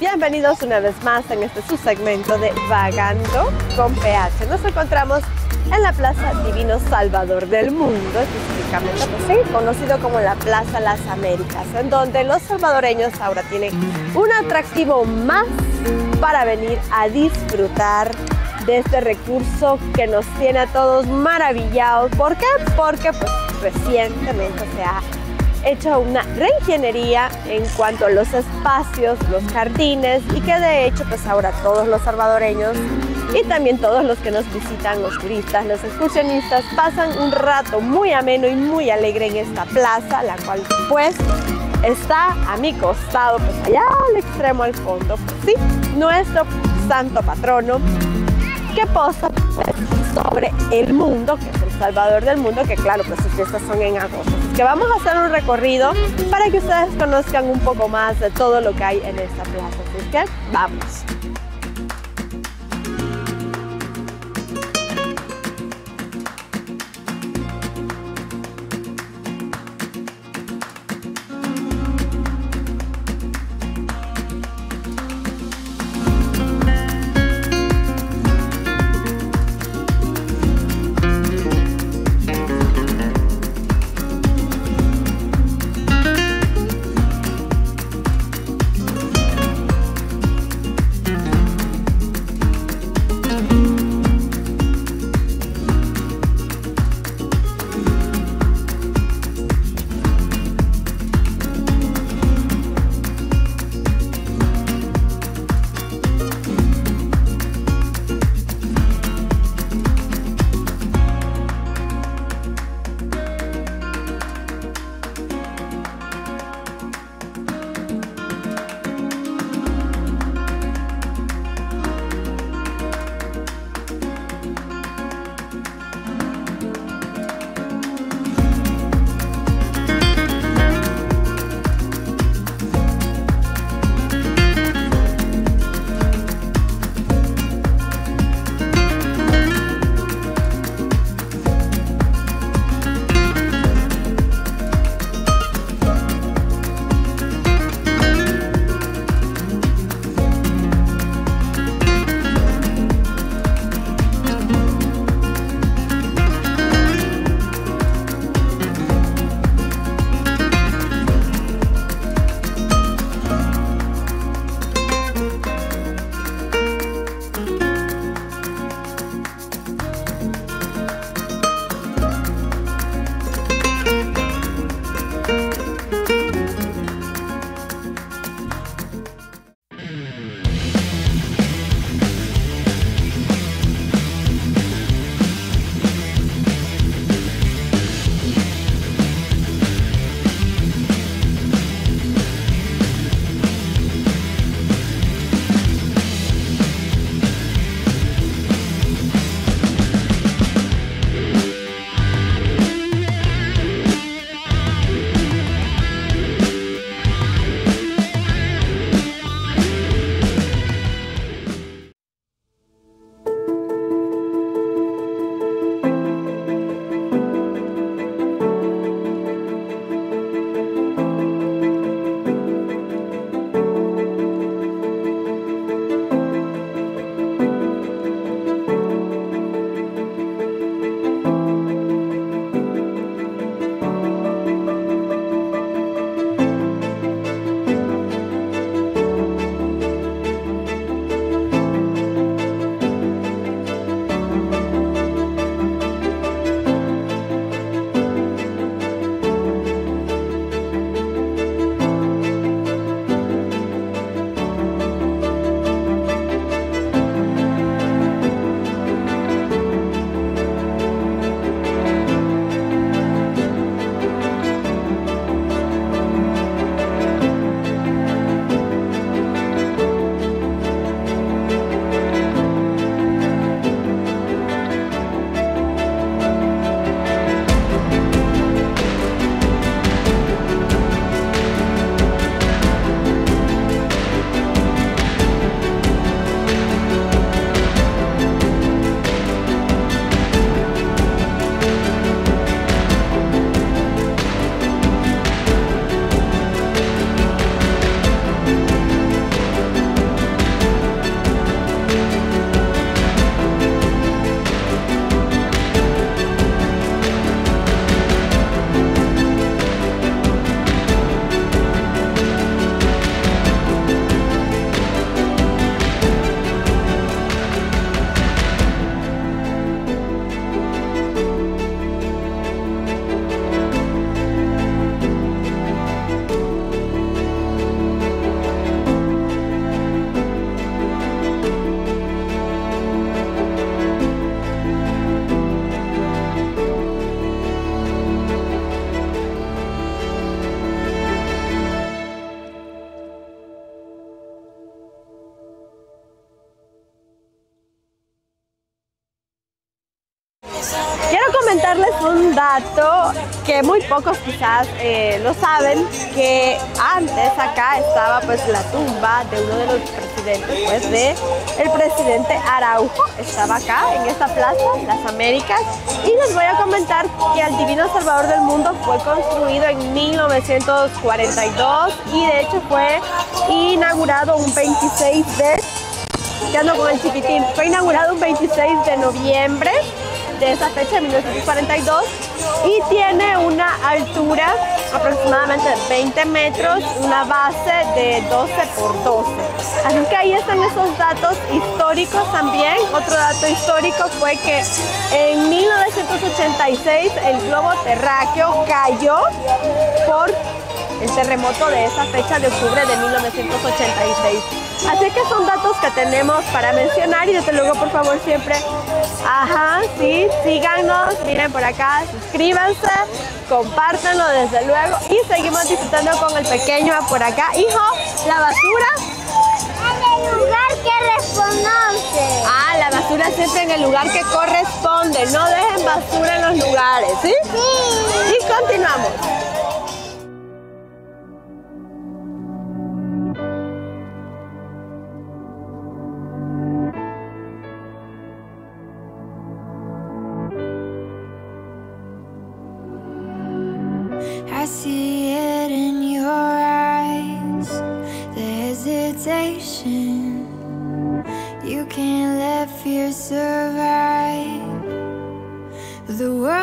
Bienvenidos una vez más en este su segmento de Vagando con PH. Nos encontramos en la Plaza Divino Salvador del Mundo, específicamente pues, conocido como la Plaza Las Américas, en donde los salvadoreños ahora tienen un atractivo más para venir a disfrutar de este recurso que nos tiene a todos maravillados. ¿Por qué? Porque pues, recientemente se ha hecho una reingeniería en cuanto a los espacios, los jardines y que de hecho pues ahora todos los salvadoreños y también todos los que nos visitan, los turistas, los excursionistas, pasan un rato muy ameno y muy alegre en esta plaza, la cual pues está a mi costado, pues allá al extremo al fondo, pues, sí, nuestro santo patrono que posa sobre el mundo, que es el salvador del mundo, que claro, pues sus fiestas son en agosto. Que vamos a hacer un recorrido para que ustedes conozcan un poco más de todo lo que hay en esta plaza. Así que vamos. Dato que muy pocos quizás eh, lo saben, que antes acá estaba pues la tumba de uno de los presidentes, pues de el presidente Araujo, estaba acá en esta plaza, Las Américas, y les voy a comentar que el Divino Salvador del Mundo fue construido en 1942 y de hecho fue inaugurado un 26 de ya no con el chiquitín. Fue inaugurado un 26 de noviembre de esa fecha, de 1942, y tiene una altura aproximadamente de 20 metros, una base de 12 por 12. Así que ahí están esos datos históricos también. Otro dato histórico fue que en 1986 el globo terráqueo cayó por el terremoto de esa fecha de octubre de 1986. Así que son datos que tenemos para mencionar y desde luego por favor siempre, ajá, sí, síganos, miren por acá, suscríbanse, compártanlo desde luego y seguimos disfrutando con el pequeño por acá. Hijo, la basura. En el lugar que responde. Ah, la basura siempre en el lugar que corresponde, no dejen basura en los lugares, ¿sí? Sí. Y continuamos.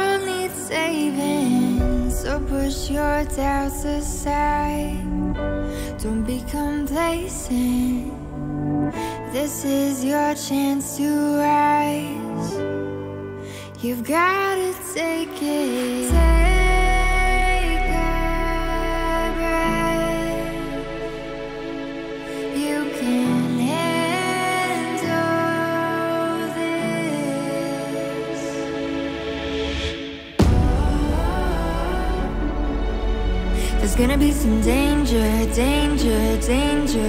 World needs saving, so push your doubts aside. Don't be complacent. This is your chance to rise. You've got to take it. Take There's gonna be some danger, danger, danger.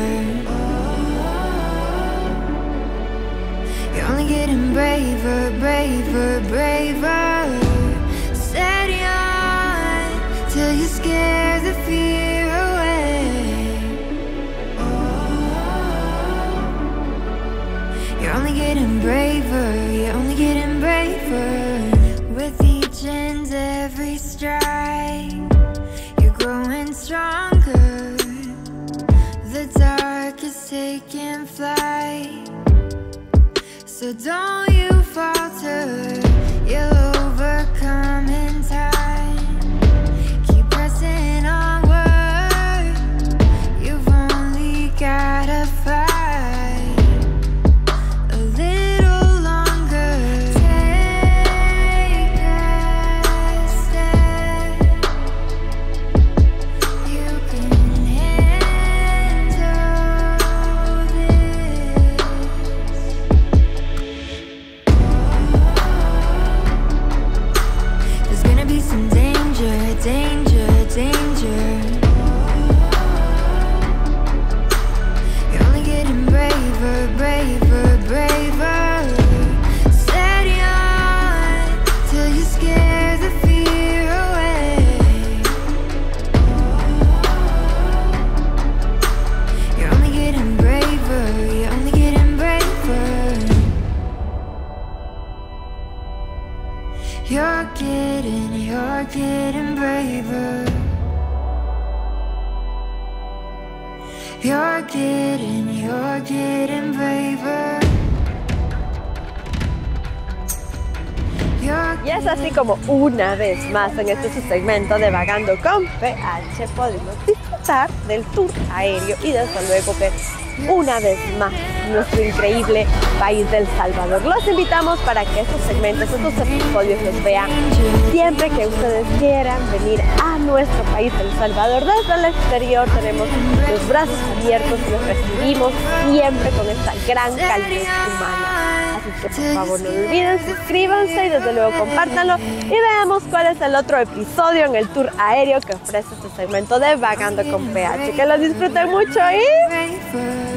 You're only getting braver, braver, braver. Danger, getting, you're getting braver. You're getting, you're getting braver. You're Y es así como una vez más en este segmento de Vagando con PH podemos disfrutar del tour aéreo y desde luego ver una vez más nuestro increíble país del Salvador. Los invitamos para que estos segmentos, estos episodios los vean siempre que ustedes quieran venir a nuestro país El Salvador. Desde el exterior tenemos los brazos abiertos y los recibimos siempre con esta gran calidez humana. Por favor no olviden, suscríbanse y desde luego compártanlo y veamos cuál es el otro episodio en el tour aéreo que ofrece este segmento de Vagando con PH. Que lo disfruten mucho y